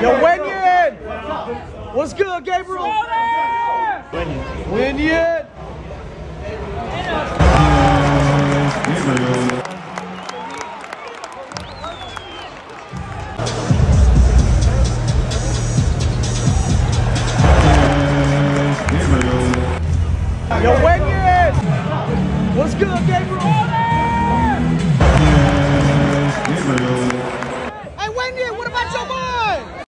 Yo, Wenyan! What's good, Gabriel? Wenyan! Wenyan! Yo, Wenyan! What's good, Gabriel? Hey, Wenyan, what about your boy?